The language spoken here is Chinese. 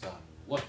三我